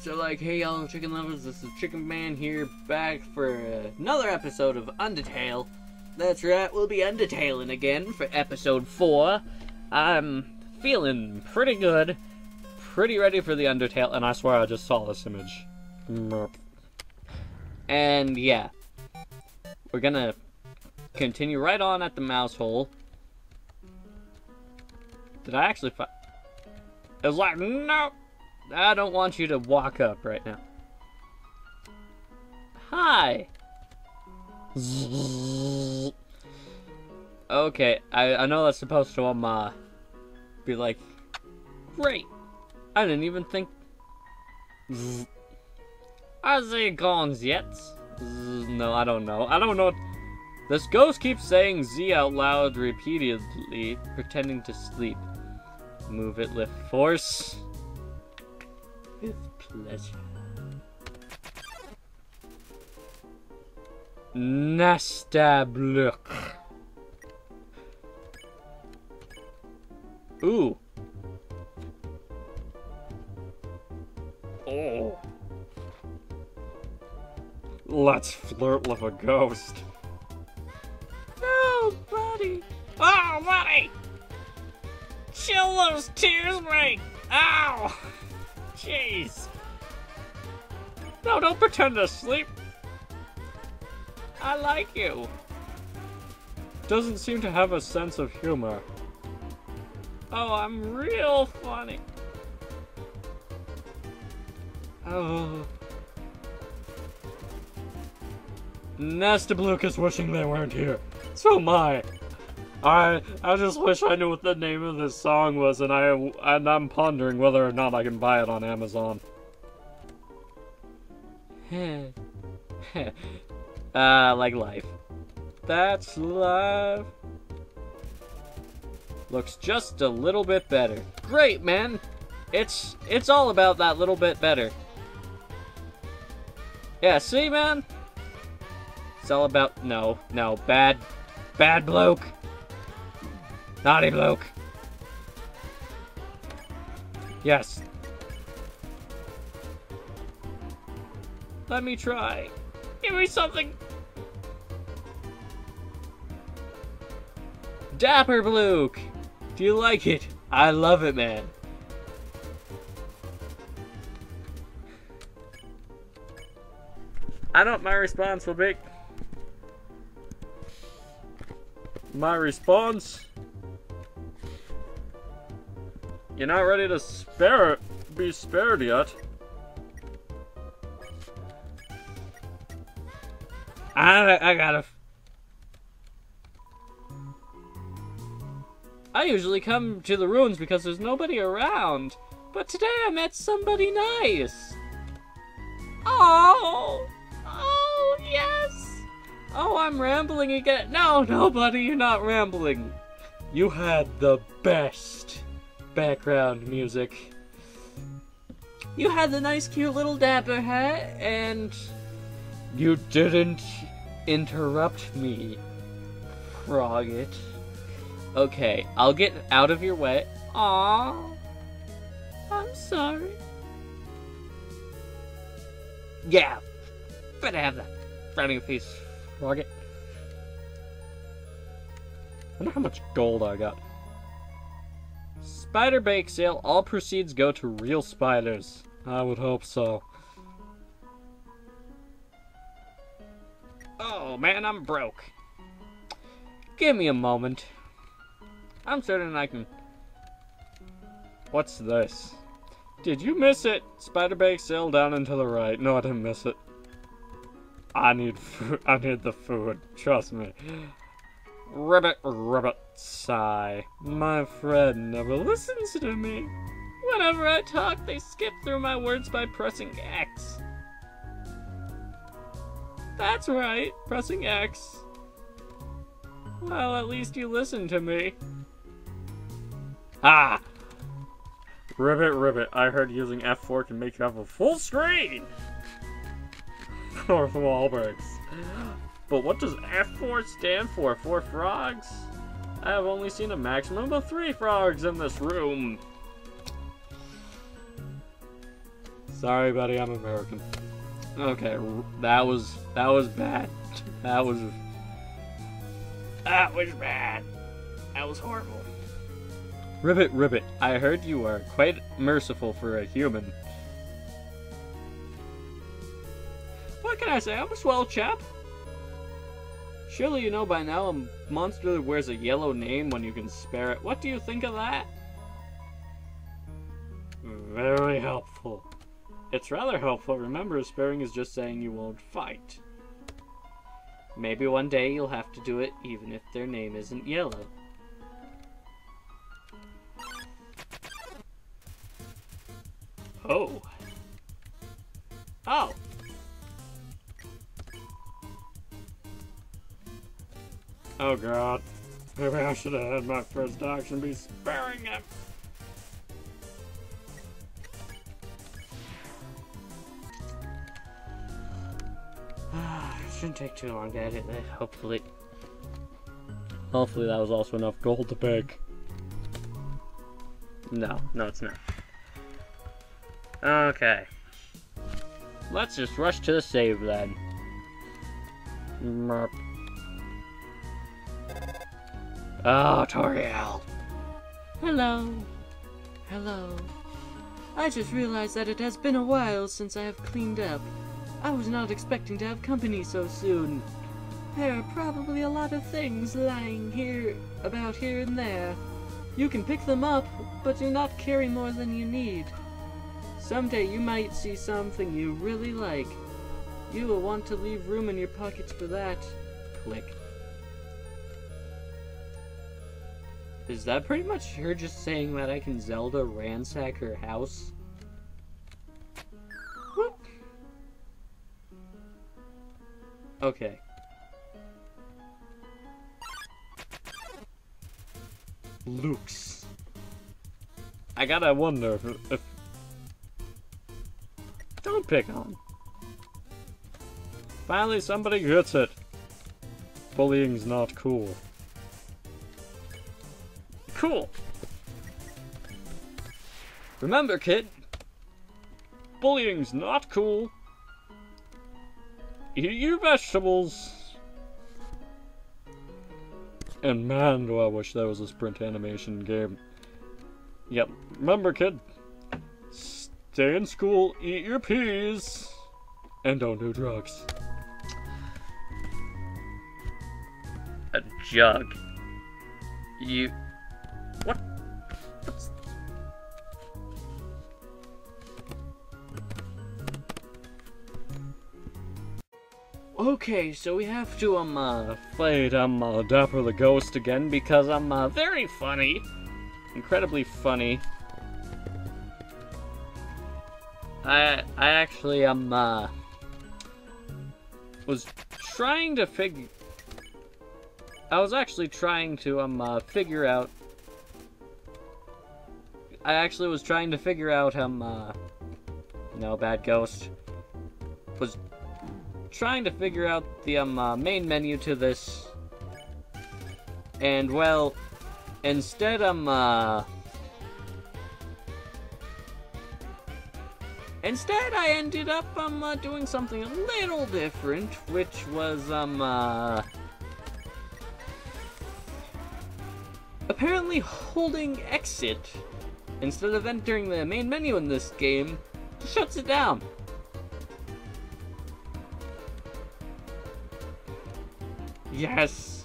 So like, hey y'all chicken lovers, this is Chicken Man here, back for another episode of Undertale. That's right, we'll be Undertaling again for episode 4. I'm feeling pretty good, pretty ready for the Undertale, and I swear I just saw this image. And yeah, we're gonna continue right on at the mouse hole. Did I actually It was like, no! I don't want you to walk up right now. Hi! Okay, I, I know that's supposed to, um, uh, be like, great! I didn't even think... Are they gone yet? No, I don't know. I don't know. This ghost keeps saying Z out loud repeatedly, pretending to sleep. Move it, lift force. Pleasure. Napstablook. Ooh. Oh. Let's flirt with a ghost. No, buddy. Oh, buddy. Chill those tears, mate. Ow. Jeez. No, don't pretend to sleep. I like you. Doesn't seem to have a sense of humor. Oh, I'm real funny. Oh. Napstablook is wishing they weren't here. So am I. I I just wish I knew what the name of this song was, and I and I'm pondering whether or not I can buy it on Amazon. uh, like life. That's life. Looks just a little bit better. Great, man. It's it's all about that little bit better. Yeah, see, man. It's all about no, no, bad, bad bloke. Naughty bloke. Yes. Let me try. Give me something. Dapper Blook! Do you like it? I love it, man. I what my response will be. My response You're not ready to spare be spared yet. I, I gotta... I usually come to the ruins because there's nobody around. But today I met somebody nice. Oh! Oh, yes! Oh, I'm rambling again. No, no, buddy, you're not rambling. You had the best background music. You had the nice, cute little dapper hat, and you didn't interrupt me, Froggit. Okay, I'll get out of your way. Aww. I'm sorry. Yeah, better have that frowning face, Froggit. wonder how much gold I got. Spider bake sale. All proceeds go to real spiders. I would hope so. Oh man, I'm broke. Give me a moment. I'm certain I can... What's this? Did you miss it? Spider bake sale down and to the right. No, I didn't miss it. I need food. I need the food. Trust me. Ribbit, ribbit, sigh. My friend never listens to me. Whenever I talk, they skip through my words by pressing X. That's right, pressing X. Well, at least you listen to me. Ah! Ribbit, ribbit, I heard using F4 can make you have a full screen! North Wahlbergs. But what does F4 stand for? Four frogs? I have only seen a maximum of three frogs in this room. Sorry, buddy, I'm American. Okay, that was that was bad. That was that was bad. That was horrible. Ribbit, Ribbit, I heard you are quite merciful for a human. What can I say? I'm a swell chap. Surely you know by now a monster that wears a yellow name when you can spare it. What do you think of that? Very helpful. It's rather helpful. Remember, sparing is just saying you won't fight. Maybe one day you'll have to do it even if their name isn't yellow. Oh. Oh. Oh god. Maybe I should have had my first action be sparing him. Take too long to edit that, uh, hopefully. Hopefully that was also enough gold to pick. No, no it's not. Okay. Let's just rush to the save then. Merp. Oh, Toriel. Hello. Hello. I just realized that it has been a while since I have cleaned up. I was not expecting to have company so soon. There are probably a lot of things lying here, about here and there. You can pick them up, but do not carry more than you need. Someday you might see something you really like. You will want to leave room in your pockets for that. Click. Is that pretty much her just saying that I can Zelda ransack her house? Okay. Luke's. I gotta wonder if, if... Don't pick on. Finally somebody gets it. Bullying's not cool. Cool. Remember, kid, bullying's not cool. Eat your vegetables. And man, do I wish there was a sprint animation game. Yep. Remember, kid, stay in school, eat your peas, and don't do drugs. A jug. You what? Okay, so we have to, um, uh, fight, um, uh, Dapper the Ghost again because I'm, uh, very funny. Incredibly funny. I, I actually, um, uh, was trying to figure... I was actually trying to, um, uh, figure out I actually was trying to figure out, um, uh, no, bad ghost, was trying to figure out the, um, uh, main menu to this, and, well, instead, um, uh, Instead, I ended up, um, uh, doing something a little different, which was, um, uh... Apparently holding exit instead of entering the main menu in this game, shuts it down. Yes.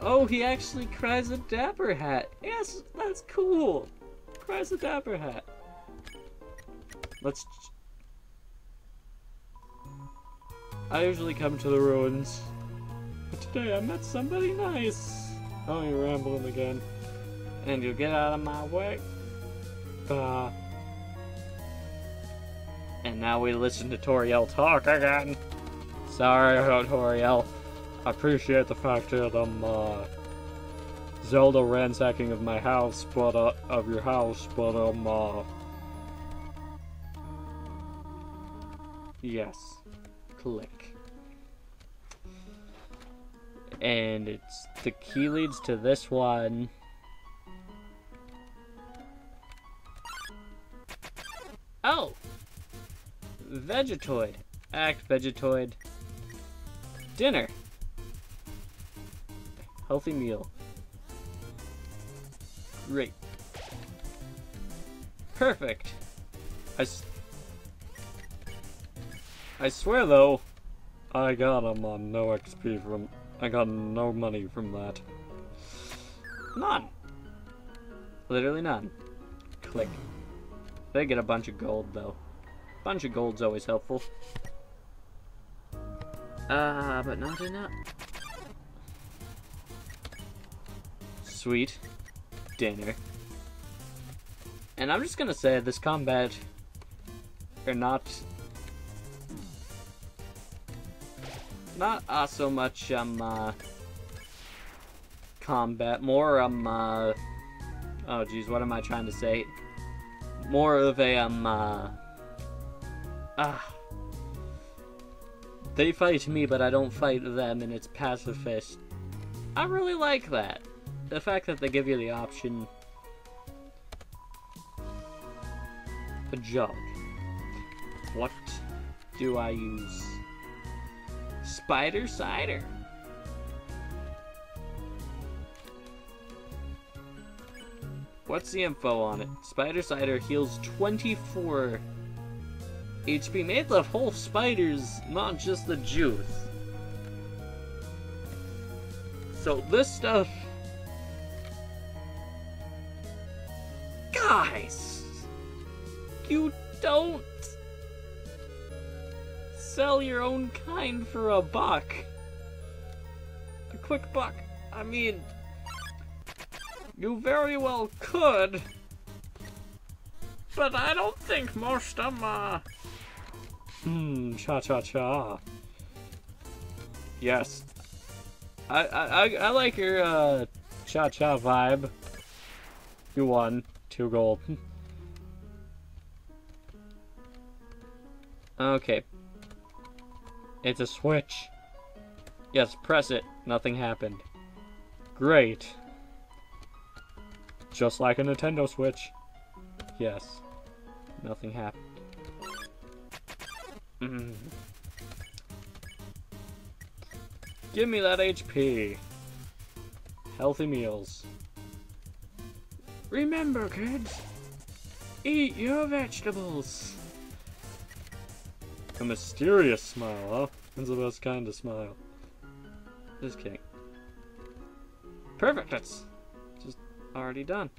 Oh, he actually cries a dapper hat. Yes, that's cool. Cries a dapper hat. Let's... I usually come to the ruins. But today I met somebody nice. Oh, you're rambling again and you'll get out of my way. Uh, and now we listen to Toriel talk again. Sorry Toriel. I appreciate the fact that I'm, uh, Zelda ransacking of my house, but, uh, of your house, but, um, uh, yes. Click. And it's, the key leads to this one. Oh! Vegetoid. Act Vegetoid. Dinner. Healthy meal. Great. Perfect. I, I swear though, I got him on no XP from. I got no money from that. None. Literally none. Click. They get a bunch of gold though. Bunch of gold's always helpful. Uh, but not enough. Sweet. Dinner. And I'm just gonna say this combat are not not uh, so much um uh, combat, more um uh, oh geez, what am I trying to say? More of a um uh, ah they fight me, but I don't fight them, and it's pacifist. I really like that. The fact that they give you the option. A jug. What do I use? Spider cider. What's the info on it? Spider cider heals 24 HP. Made the whole spiders, not just the juice. So this stuff. Guys! You don't sell your own kind for a buck. A quick buck. I mean, you very well could. But I don't think most of them, uh... Hmm, cha-cha-cha. Yes. I, I, I, like your, uh, cha-cha vibe. You won. Two gold. okay. It's a switch. Yes, press it. Nothing happened. Great. Just like a Nintendo Switch. Yes. Nothing happened. Mm. Give me that HP. Healthy meals. Remember, kids, eat your vegetables. A mysterious smile, huh? That's the best kind of smile. Just kidding. Perfect, that's just already done.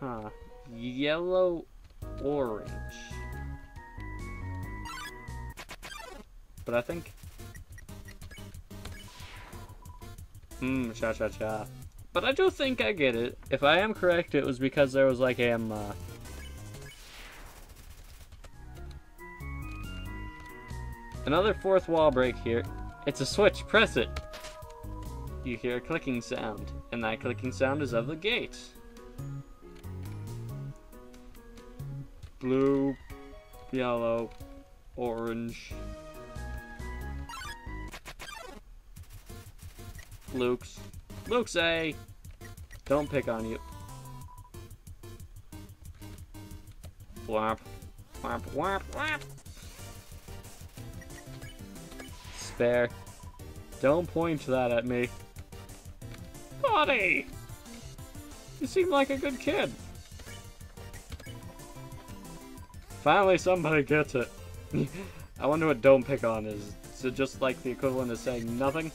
Huh. Yellow orange. But I think. Hmm, cha cha cha. But I do think I get it. If I am correct, it was because there was like a um, uh, Another fourth wall break here. It's a switch, press it. You hear a clicking sound, and that clicking sound is of the gate. Blue, yellow, orange. Luke's. Luke's A. Don't pick on you. Whap. Whap, whap, whap. Spare. Don't point that at me. Buddy! You seem like a good kid. Finally somebody gets it. I wonder what don't pick on is. Is it just like the equivalent of saying nothing?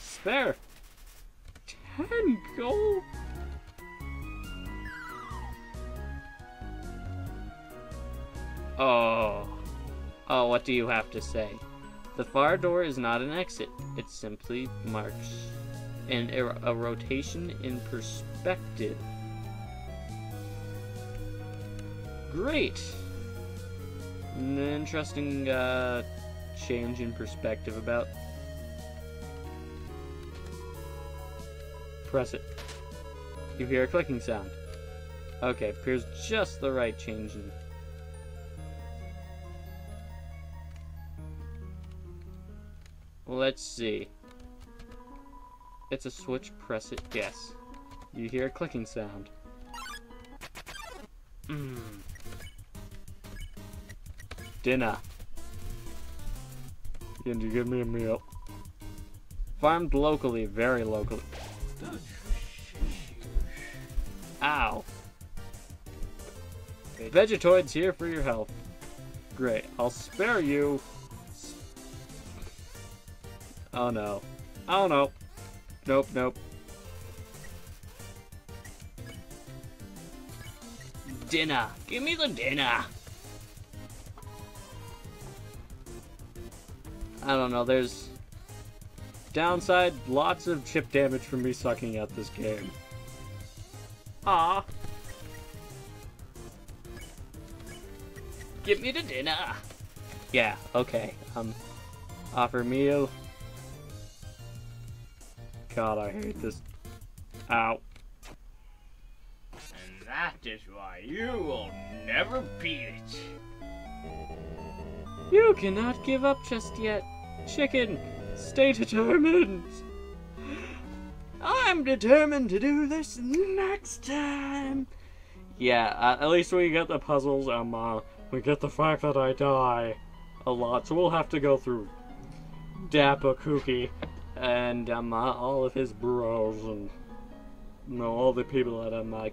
Spare! Ten gold? Oh. Oh, what do you have to say? The far door is not an exit. It simply marks an, a, a rotation in perspective. Great. An interesting uh, change in perspective about. Press it. You hear a clicking sound. Okay, appears just the right change in Let's see. It's a switch, press it, yes. You hear a clicking sound. Mm. Dinner. Can you give me a meal? Farmed locally, very locally. Ow. Vegetoids here for your health. Great. I'll spare you. Oh no. Oh no. Nope, nope. Dinner. Give me the dinner. I don't know, there's downside, lots of chip damage from me sucking at this game. Ah. Give me the dinner. Yeah, okay. Um, offer meal. God, I hate this. Ow. And that is why you will never beat it. You cannot give up just yet. Chicken, stay determined. I'm determined to do this next time. Yeah, uh, at least we get the puzzles. Um, uh, we get the fact that I die a lot, so we'll have to go through Dappa Kooky and um, uh, all of his bros and you know all the people that um, uh,